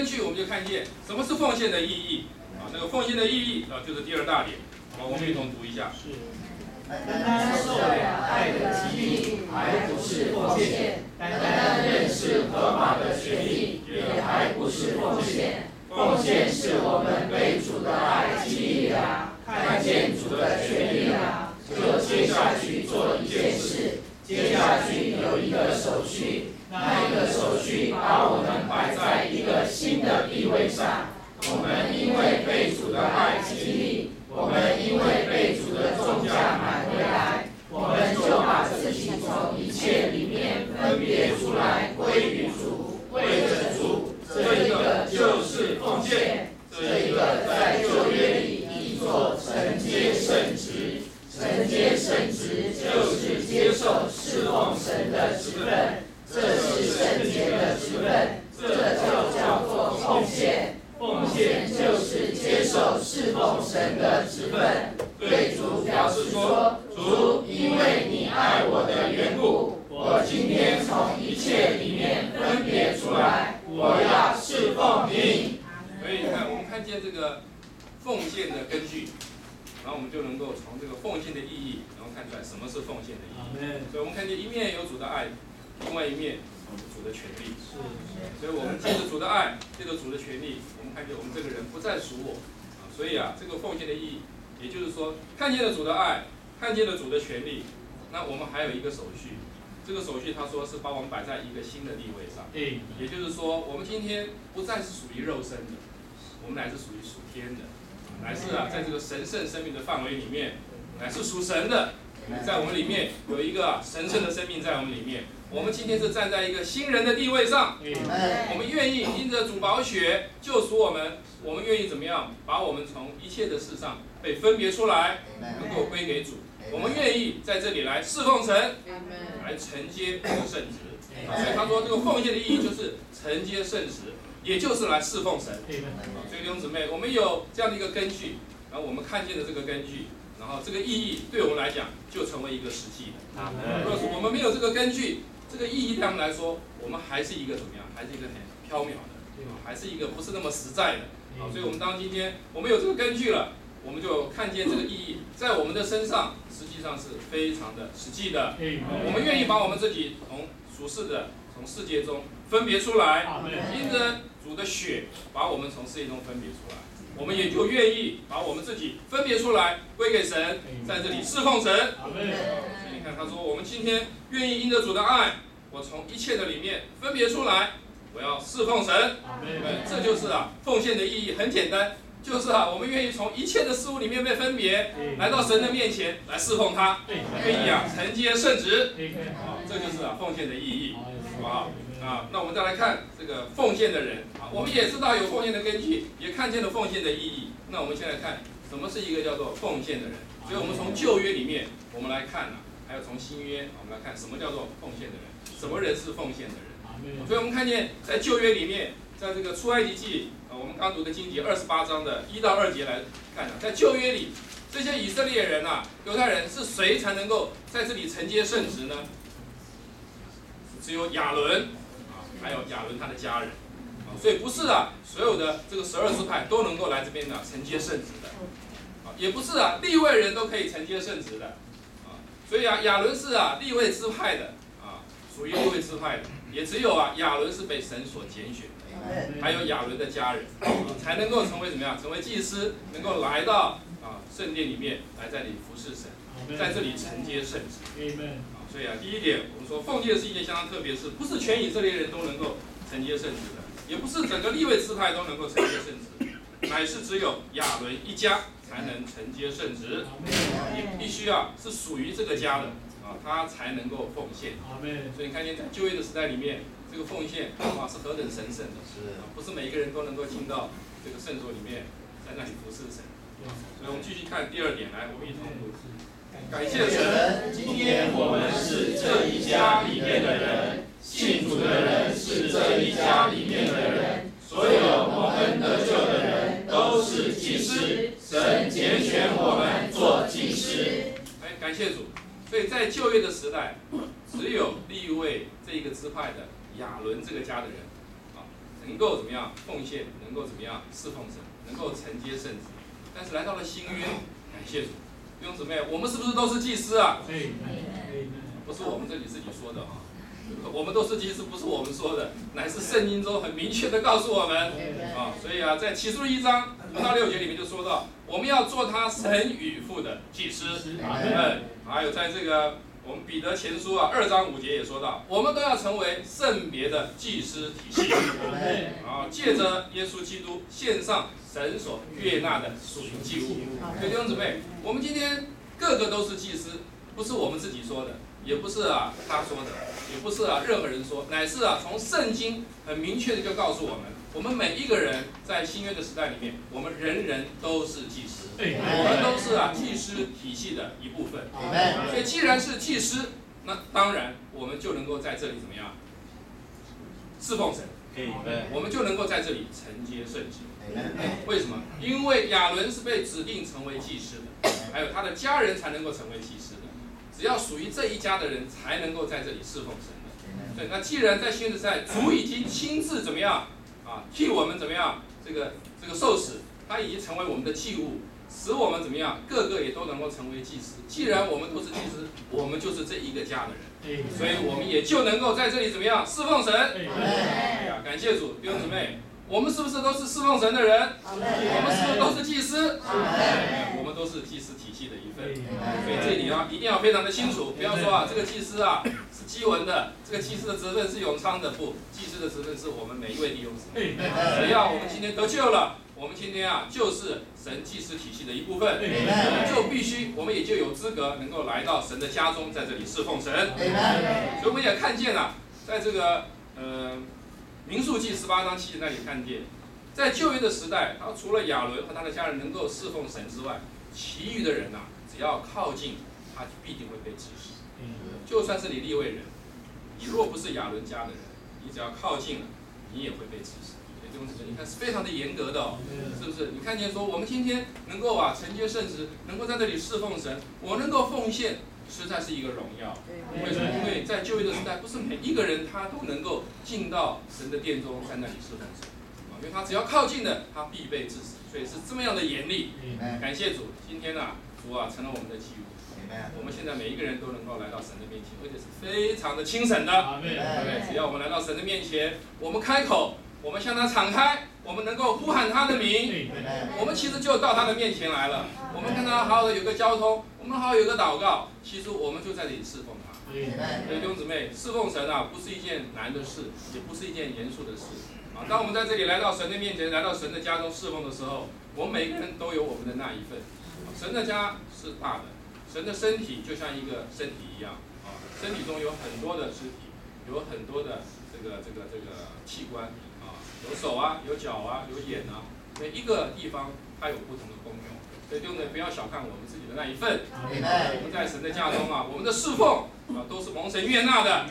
根据，我们就看见什么是奉献的意义啊。那个奉献的意义啊，就是第二大点。好，我们一同读一下。是。单单受了爱的激励，还不是奉献；单单认识合法的权利，也还不是奉献。奉献是我们被主的爱激励了，看见主的权利了，就接下去做一件事。接下去有一个手续，那一个手续把我们摆在一个会上。我们因为被主的爱激励，我们因为被主的重价买回来，我们就把自己从一切里面分别出来归于主，为着主。这一个就是奉献，这一个在旧约里译作承接圣职，承接圣职就是接受侍奉神的职分，这是圣洁的职分，这就叫做奉献。奉献就是接受侍奉神的职分，对主表示说：主，因为你爱我的缘故，我今天从一切里面分别出来。我要侍奉你。所以你看，我们看见这个奉献的根据，然后我们就能够从这个奉献的意义，然后看出来什么是奉献的意义。所以，我们看见一面有主的爱，另外一面有主的权利。是。所以我们借着主的爱，借着主的权利，我们看见我们这个人不再属我。啊，所以啊，这个奉献的意义，也就是说，看见了主的爱，看见了主的权利，那我们还有一个手续。这个手续，他说是把我们摆在一个新的地位上，也就是说，我们今天不再是属于肉身的，我们乃是属于属天的，乃是啊，在这个神圣生命的范围里面，乃是属神的，在我们里面有一个神圣的生命在我们里面，我们今天是站在一个新人的地位上，我们愿意因着主宝血救赎我们，我们愿意怎么样，把我们从一切的事上被分别出来，能够归给主。我们愿意在这里来侍奉神，来承接这个圣职。所以他说，这个奉献的意义就是承接圣职，也就是来侍奉神。所以弟兄姊妹，我们有这样的一个根据，然后我们看见的这个根据，然后这个意义对我们来讲就成为一个实际的。若是我们没有这个根据，这个意义对我们来说，我们还是一个怎么样？还是一个很飘渺的，还是一个不是那么实在的。啊，所以我们当今天我们有这个根据了。我们就看见这个意义在我们的身上，实际上是非常的实际的。我们愿意把我们自己从俗世的、从世界中分别出来，因着主的血把我们从世界中分别出来，我们也就愿意把我们自己分别出来归给神，在这里侍奉神。所以你看，他说我们今天愿意因着主的爱，我从一切的里面分别出来，我要侍奉神。这就是啊，奉献的意义很简单。就是啊，我们愿意从一切的事物里面被分别，来到神的面前来侍奉他，愿意啊承接圣职，啊，这就是啊奉献的意义，好不好？啊，那我们再来看这个奉献的人，啊，我们也知道有奉献的根据，也看见了奉献的意义。那我们先来看什么是一个叫做奉献的人。所以我们从旧约里面我们来看啊，还有从新约我们来看什么叫做奉献的人，什么人是奉献的人。所以我们看见在旧约里面，在这个出埃及记。啊我们刚读的经节二十八章的一到二节来看啊，在旧约里，这些以色列人呐，犹太人是谁才能够在这里承接圣职呢？只有亚伦啊，还有亚伦他的家人啊，所以不是啊，所有的这个十二支派都能够来这边呢承接圣职的啊，也不是啊，立位人都可以承接圣职的啊，所以啊，亚伦是啊立位支派的啊，属于立位支派的，也只有啊亚伦是被神所拣选。还有亚伦的家人，才能够成为怎么样？成为祭司，能够来到啊圣殿里面来在这里服侍神，在这里承接圣旨。啊，所以啊，第一点，我们说奉献是一件相当特别，事不是全以色列人都能够承接圣旨的？也不是整个立位支派都能够承接圣旨，乃是只有亚伦一家才能承接圣旨。你必须啊是属于这个家的啊，他才能够奉献。所以你看见在就业的时代里面。这个奉献啊是何等神圣的，是不是每一个人都能够进到这个圣所里面，在那里服侍神？所以我们继续看第二点，来，我们一同读。感谢神，今天我们是所以在就业的时代，只有立位这一个支派的。亚伦这个家的人，啊，能够怎么样奉献，能够怎么样侍奉神，能够承接圣旨。但是来到了新约，感谢主，弟兄姊妹，我们是不是都是祭司啊？不是我们这里自己说的啊，我们都是其实，不是我们说的，乃是圣经中很明确的告诉我们啊。所以啊，在启示录一章五到六节里面就说到，我们要做他神与父的祭司。嗯，还有在这个。我们彼得前书啊，二章五节也说到，我们都要成为圣别的祭司体系，啊，借着耶稣基督献上神所悦纳的属灵祭物。弟兄姊妹，我们今天个个都是祭司，不是我们自己说的，也不是啊他说的，也不是啊任何人说，乃是啊从圣经很明确的就告诉我们。我们每一个人在新约的时代里面，我们人人都是祭司，我们都是啊祭司体系的一部分。所以既然是祭司，那当然我们就能够在这里怎么样侍奉神，我们就能够在这里承接圣经。为什么？因为亚伦是被指定成为祭司的，还有他的家人才能够成为祭司的。只要属于这一家的人，才能够在这里侍奉神的。对，那既然在新约时代，主已经亲自怎么样？啊，替我们怎么样？这个这个受死，他已经成为我们的祭物，使我们怎么样？个个也都能够成为祭司。既然我们都是祭司，我们就是这一个家的人，所以我们也就能够在这里怎么样侍奉神。对呀，感谢主，弟兄姊妹。我们是不是都是侍奉神的人？我们是不是都是祭司？我们都是祭司体系的一份。所以这里啊，一定要非常的清楚，不要说啊，这个祭司啊是基文的，这个祭司的职分是永昌的，不，祭司的职分是我们每一位弟兄姊妹。只要我们今天得救了，我们今天啊就是神祭司体系的一部分，我们就必须，我们也就有资格能够来到神的家中，在这里侍奉神。所以我们也看见了，在这个呃。民数记十八章七节那里看见，在旧约的时代，他除了亚伦和他的家人能够侍奉神之外，其余的人呐，只要靠近，他必定会被治死。就算是你立位人，你若不是亚伦家的人，你只要靠近了，你也会被治死。弟兄姊妹，你看是非常的严格的，哦，是不是？你看见说，我们今天能够啊承接圣职，能够在这里侍奉神，我能够奉献。实在是一个荣耀，为什么？因为在旧约的时代，不是每一个人他都能够进到神的殿中，在那里侍奉神，啊，因为他只要靠近的，他必被致死，所以是这么样的严厉。感谢主，今天呢，主啊成了我们的祭物，我们现在每一个人都能够来到神的面前，而且是非常的清省的，对不对？只要我们来到神的面前，我们开口，我们向他敞开。我们能够呼喊他的名，我们其实就到他的面前来了。我们跟他好好的有个交通，我们好好有个祷告，其实我们就在这里侍奉他。弟兄姊妹，侍奉神啊，不是一件难的事，也不是一件严肃的事。啊，当我们在这里来到神的面前，来到神的家中侍奉的时候，我们每个人都有我们的那一份。神的家是大的，神的身体就像一个身体一样，啊，身体中有很多的肢体，有很多的这个这个这个器官。有手啊，有脚啊，有眼啊，每一个地方它有不同的功用，所以弟兄们不要小看我们自己的那一份。我们在神的家中啊，我们的侍奉啊都是蒙神悦纳的。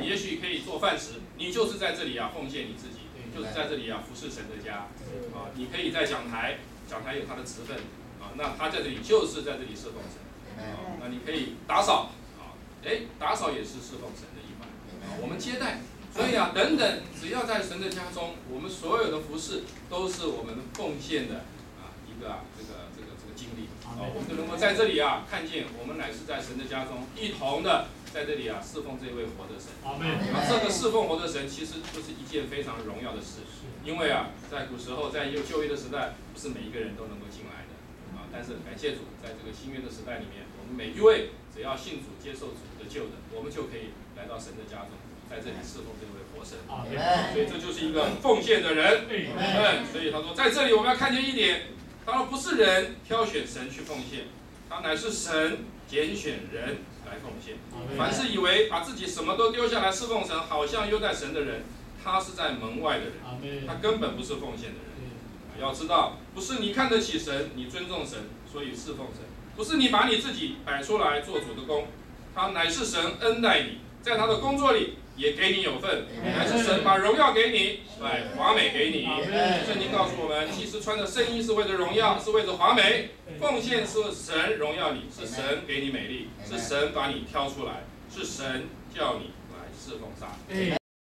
你也许可以做饭食，你就是在这里啊奉献你自己，就是在这里啊服侍神的家。啊，你可以在讲台，讲台有他的职分啊，那他在这里就是在这里侍奉神。啊，那你可以打扫啊，哎，打扫也是侍奉神的一环。啊，我们接待。所以啊，等等，只要在神的家中，我们所有的服饰都是我们奉献的啊一个啊这个这个这个经历啊，我们就能够在这里啊看见，我们乃是在神的家中一同的在这里啊侍奉这位活的神。啊，这个侍奉活的神其实就是一件非常荣耀的事，因为啊，在古时候在旧旧约的时代，不是每一个人都能够进来的啊。但是感谢主，在这个新约的时代里面，我们每一位只要信主接受主的救的，我们就可以来到神的家中。在这里侍奉这位活神，所以这就是一个奉献的人。嗯，所以他说，在这里我们要看见一点，他说不是人挑选神去奉献，他乃是神拣选人来奉献。凡是以为把自己什么都丢下来侍奉神，好像优待神的人，他是在门外的人，他根本不是奉献的人。要知道，不是你看得起神，你尊重神，所以侍奉神；不是你把你自己摆出来做主的工，他乃是神恩待你，在他的工作里。也给你有份，还是神把荣耀给你，来华美给你。圣经告诉我们，其实穿着圣衣是为了荣耀，是为了华美。奉献是神荣耀你，是神给你美丽，是神把你挑出来，是神叫你来侍奉上。